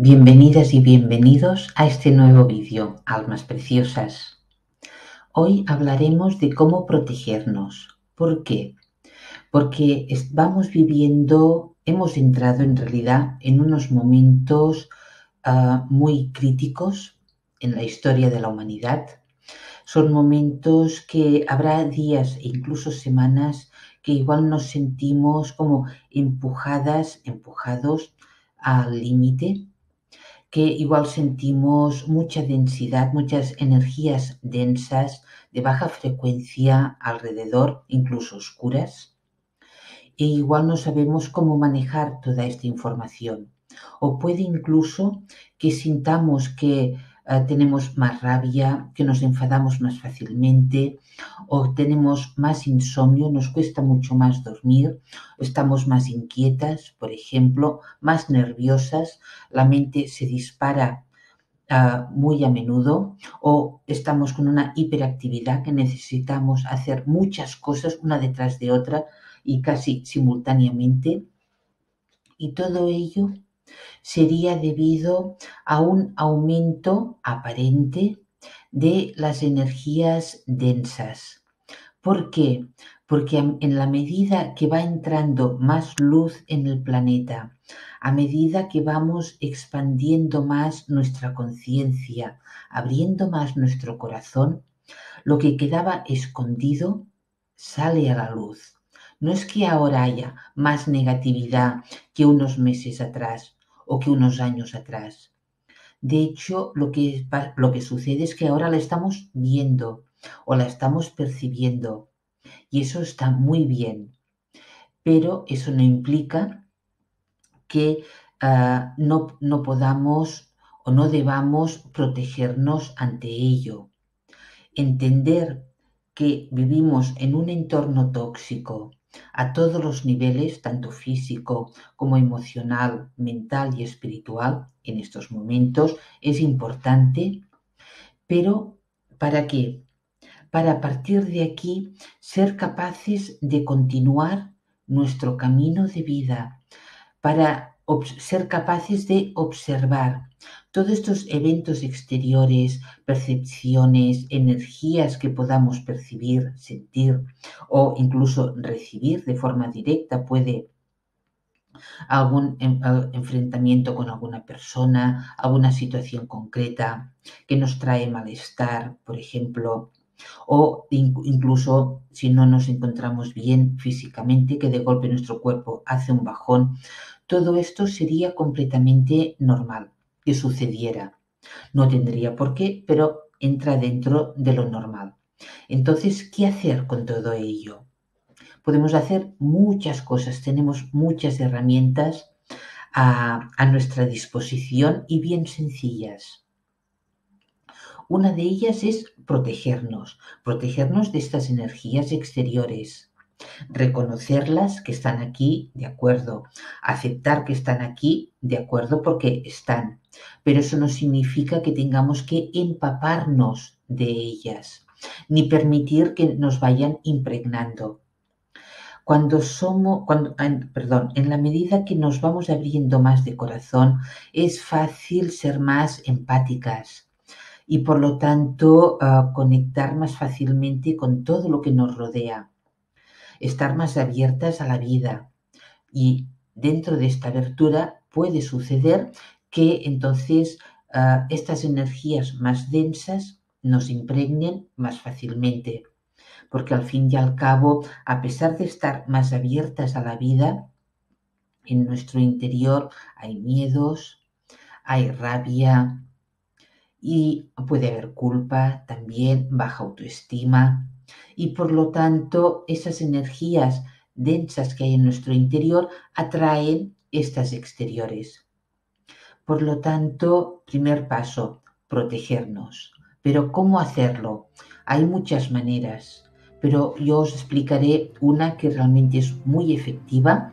Bienvenidas y bienvenidos a este nuevo vídeo, Almas Preciosas. Hoy hablaremos de cómo protegernos. ¿Por qué? Porque vamos viviendo, hemos entrado en realidad en unos momentos uh, muy críticos en la historia de la humanidad. Son momentos que habrá días e incluso semanas que igual nos sentimos como empujadas, empujados al límite que igual sentimos mucha densidad, muchas energías densas de baja frecuencia alrededor, incluso oscuras, e igual no sabemos cómo manejar toda esta información. O puede incluso que sintamos que Ah, tenemos más rabia, que nos enfadamos más fácilmente o tenemos más insomnio, nos cuesta mucho más dormir, estamos más inquietas, por ejemplo, más nerviosas, la mente se dispara ah, muy a menudo o estamos con una hiperactividad que necesitamos hacer muchas cosas una detrás de otra y casi simultáneamente. Y todo ello sería debido a un aumento aparente de las energías densas. ¿Por qué? Porque en la medida que va entrando más luz en el planeta, a medida que vamos expandiendo más nuestra conciencia, abriendo más nuestro corazón, lo que quedaba escondido sale a la luz. No es que ahora haya más negatividad que unos meses atrás, o que unos años atrás. De hecho, lo que, lo que sucede es que ahora la estamos viendo o la estamos percibiendo y eso está muy bien, pero eso no implica que ah, no, no podamos o no debamos protegernos ante ello. Entender que vivimos en un entorno tóxico, a todos los niveles, tanto físico como emocional, mental y espiritual, en estos momentos, es importante, pero ¿para qué? Para partir de aquí ser capaces de continuar nuestro camino de vida, para ser capaces de observar todos estos eventos exteriores, percepciones, energías que podamos percibir, sentir o incluso recibir de forma directa, puede algún enfrentamiento con alguna persona, alguna situación concreta que nos trae malestar, por ejemplo, o incluso si no nos encontramos bien físicamente, que de golpe nuestro cuerpo hace un bajón, todo esto sería completamente normal sucediera. No tendría por qué, pero entra dentro de lo normal. Entonces, ¿qué hacer con todo ello? Podemos hacer muchas cosas, tenemos muchas herramientas a, a nuestra disposición y bien sencillas. Una de ellas es protegernos, protegernos de estas energías exteriores reconocerlas que están aquí, de acuerdo, aceptar que están aquí, de acuerdo, porque están, pero eso no significa que tengamos que empaparnos de ellas, ni permitir que nos vayan impregnando. Cuando somos, cuando, perdón, en la medida que nos vamos abriendo más de corazón, es fácil ser más empáticas y por lo tanto ah, conectar más fácilmente con todo lo que nos rodea estar más abiertas a la vida. Y dentro de esta abertura puede suceder que entonces ah, estas energías más densas nos impregnen más fácilmente. Porque al fin y al cabo, a pesar de estar más abiertas a la vida, en nuestro interior hay miedos, hay rabia y puede haber culpa, también baja autoestima, y por lo tanto esas energías densas que hay en nuestro interior atraen estas exteriores. Por lo tanto, primer paso, protegernos. Pero ¿cómo hacerlo? Hay muchas maneras, pero yo os explicaré una que realmente es muy efectiva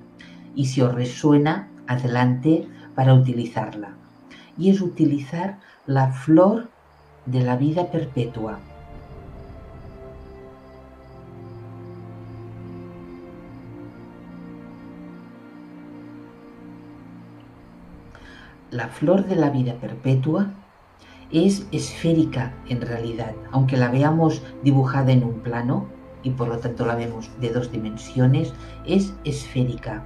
y si os resuena, adelante para utilizarla. Y es utilizar la flor de la vida perpetua. La flor de la vida perpetua es esférica en realidad, aunque la veamos dibujada en un plano y por lo tanto la vemos de dos dimensiones, es esférica.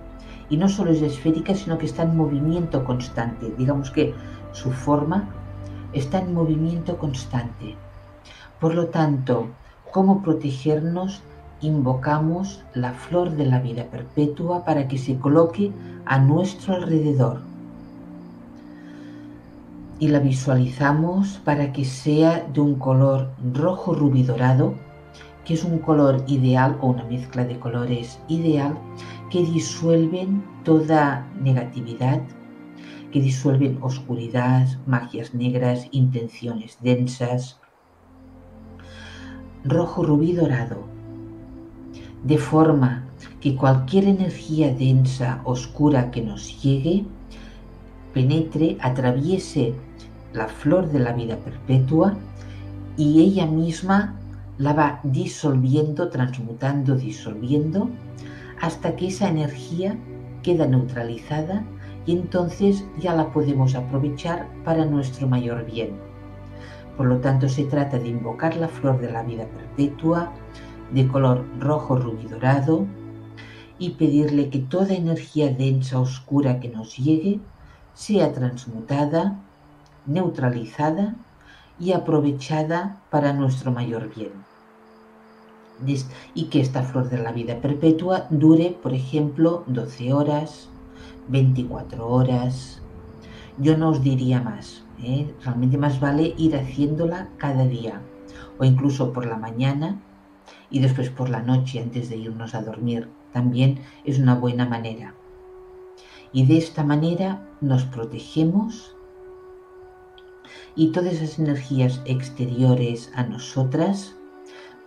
Y no solo es esférica, sino que está en movimiento constante. Digamos que su forma está en movimiento constante. Por lo tanto, ¿cómo protegernos? Invocamos la flor de la vida perpetua para que se coloque a nuestro alrededor y la visualizamos para que sea de un color rojo rubí dorado, que es un color ideal o una mezcla de colores ideal que disuelven toda negatividad, que disuelven oscuridad, magias negras, intenciones densas. Rojo rubí dorado, de forma que cualquier energía densa, oscura que nos llegue, penetre, atraviese la flor de la vida perpetua y ella misma la va disolviendo, transmutando, disolviendo, hasta que esa energía queda neutralizada y entonces ya la podemos aprovechar para nuestro mayor bien. Por lo tanto, se trata de invocar la flor de la vida perpetua de color rojo rubí dorado y pedirle que toda energía densa oscura que nos llegue sea transmutada neutralizada y aprovechada para nuestro mayor bien. Y que esta flor de la vida perpetua dure, por ejemplo, 12 horas, 24 horas. Yo no os diría más. ¿eh? Realmente más vale ir haciéndola cada día o incluso por la mañana y después por la noche antes de irnos a dormir. También es una buena manera. Y de esta manera nos protegemos y todas esas energías exteriores a nosotras,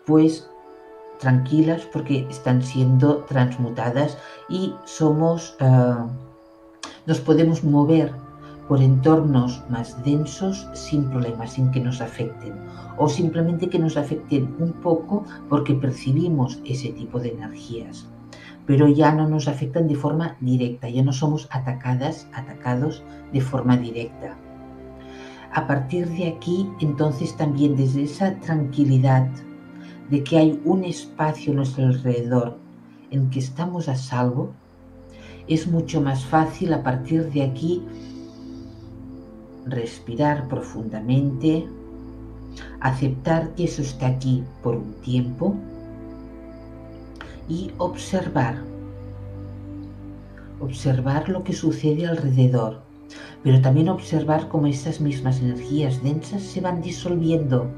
pues tranquilas porque están siendo transmutadas y somos, eh, nos podemos mover por entornos más densos sin problemas, sin que nos afecten o simplemente que nos afecten un poco porque percibimos ese tipo de energías pero ya no nos afectan de forma directa, ya no somos atacadas, atacados de forma directa. A partir de aquí, entonces también desde esa tranquilidad de que hay un espacio a nuestro alrededor en que estamos a salvo, es mucho más fácil a partir de aquí respirar profundamente, aceptar que eso está aquí por un tiempo y observar. Observar lo que sucede alrededor pero también observar cómo estas mismas energías densas se van disolviendo,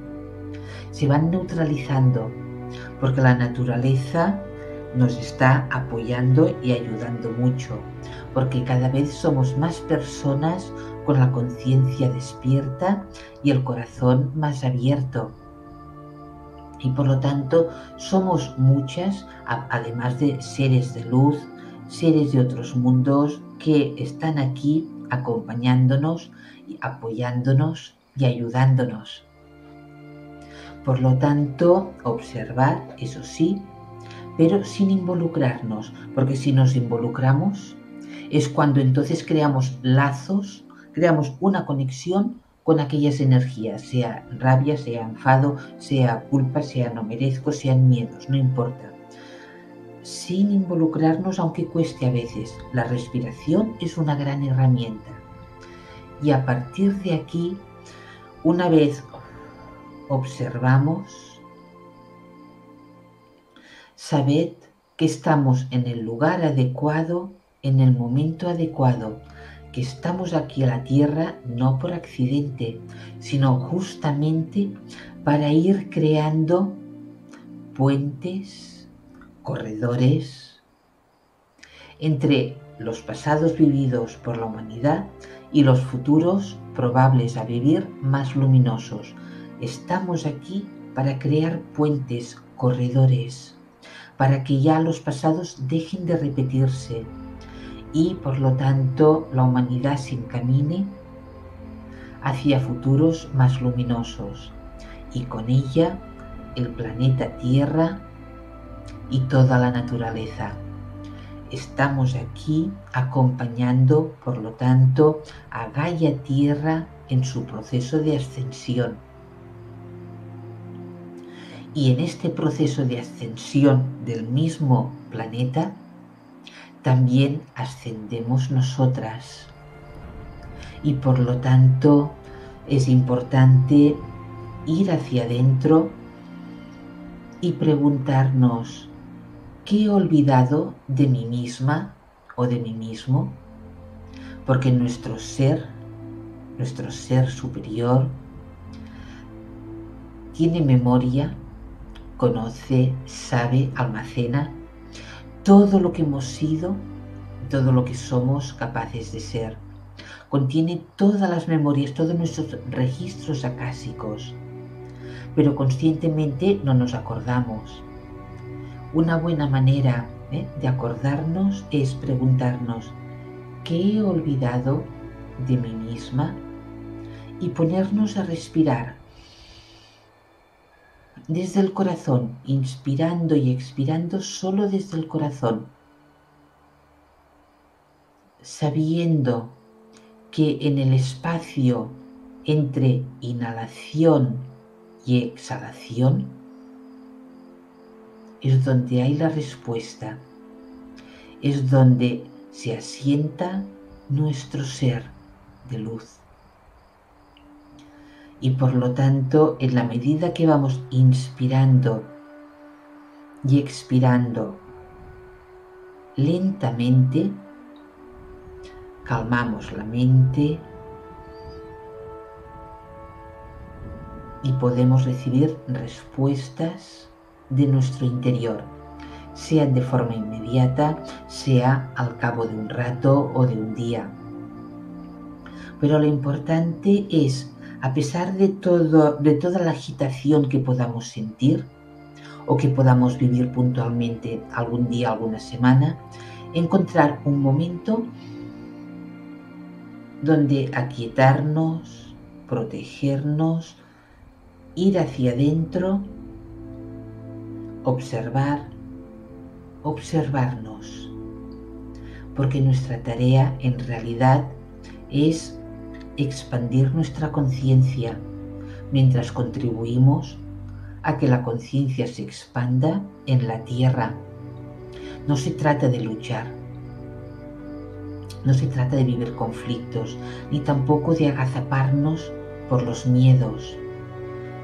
se van neutralizando, porque la naturaleza nos está apoyando y ayudando mucho, porque cada vez somos más personas con la conciencia despierta y el corazón más abierto. Y por lo tanto somos muchas, además de seres de luz, seres de otros mundos que están aquí acompañándonos, apoyándonos y ayudándonos. Por lo tanto, observar, eso sí, pero sin involucrarnos, porque si nos involucramos es cuando entonces creamos lazos, creamos una conexión con aquellas energías, sea rabia, sea enfado, sea culpa, sea no merezco, sean miedos, no importa sin involucrarnos aunque cueste a veces. La respiración es una gran herramienta. Y a partir de aquí, una vez observamos, sabed que estamos en el lugar adecuado, en el momento adecuado, que estamos aquí a la tierra no por accidente, sino justamente para ir creando puentes, corredores entre los pasados vividos por la humanidad y los futuros probables a vivir más luminosos. Estamos aquí para crear puentes, corredores, para que ya los pasados dejen de repetirse y por lo tanto la humanidad se encamine hacia futuros más luminosos y con ella el planeta Tierra y toda la naturaleza. estamos aquí acompañando, por lo tanto, a Gaia Tierra en su proceso de ascensión. Y en este proceso de ascensión del mismo planeta, también ascendemos nosotras. Y por lo tanto, es importante ir hacia adentro y preguntarnos, ¿qué he olvidado de mí misma o de mí mismo? Porque nuestro ser, nuestro ser superior, tiene memoria, conoce, sabe, almacena todo lo que hemos sido, todo lo que somos capaces de ser contiene todas las memorias, todos nuestros registros acásicos, pero conscientemente no nos acordamos. Una buena manera ¿eh? de acordarnos es preguntarnos, ¿qué he olvidado de mí misma? Y ponernos a respirar desde el corazón, inspirando y expirando solo desde el corazón, sabiendo que en el espacio entre inhalación y exhalación es donde hay la respuesta, es donde se asienta nuestro ser de luz. Y por lo tanto, en la medida que vamos inspirando y expirando lentamente, calmamos la mente y podemos recibir respuestas de nuestro interior, sean de forma inmediata, sea al cabo de un rato o de un día. Pero lo importante es, a pesar de, todo, de toda la agitación que podamos sentir o que podamos vivir puntualmente algún día, alguna semana, encontrar un momento donde aquietarnos, protegernos, ir hacia adentro, observar, observarnos. Porque nuestra tarea en realidad es expandir nuestra conciencia mientras contribuimos a que la conciencia se expanda en la tierra. No se trata de luchar, no se trata de vivir conflictos, ni tampoco de agazaparnos por los miedos.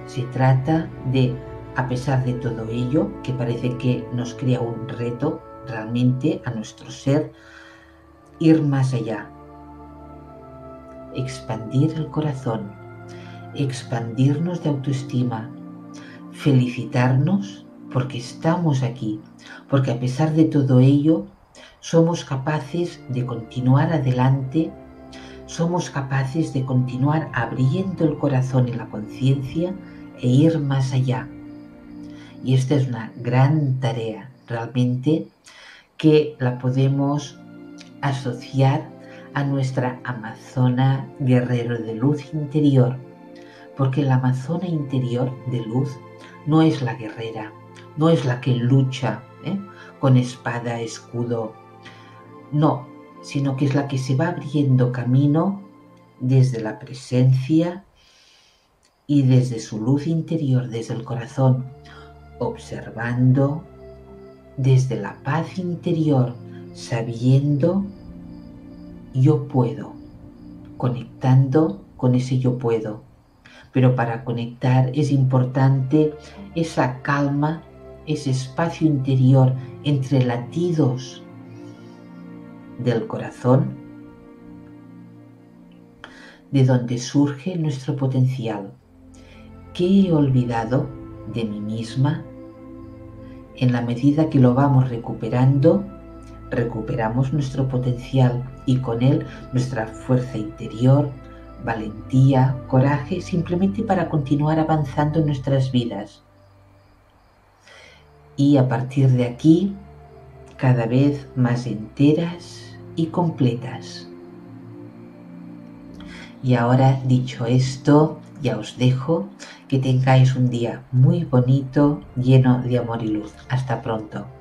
Se trata de, a pesar de todo ello, que parece que nos crea un reto realmente a nuestro ser, ir más allá. Expandir el corazón, expandirnos de autoestima, felicitarnos porque estamos aquí, porque a pesar de todo ello, somos capaces de continuar adelante, somos capaces de continuar abriendo el corazón y la conciencia e ir más allá. Y esta es una gran tarea realmente que la podemos asociar a nuestra Amazona guerrero de luz interior, porque la Amazona interior de luz no es la guerrera, no es la que lucha ¿eh? con espada, escudo, no, sino que es la que se va abriendo camino desde la presencia y desde su luz interior, desde el corazón, observando desde la paz interior, sabiendo yo puedo, conectando con ese yo puedo. Pero para conectar es importante esa calma, ese espacio interior entre latidos del corazón, de donde surge nuestro potencial. ¿Qué he olvidado de mí misma? En la medida que lo vamos recuperando, recuperamos nuestro potencial y con él nuestra fuerza interior, valentía, coraje, simplemente para continuar avanzando en nuestras vidas. Y a partir de aquí, cada vez más enteras y completas. Y ahora, dicho esto, ya os dejo que tengáis un día muy bonito, lleno de amor y luz. Hasta pronto.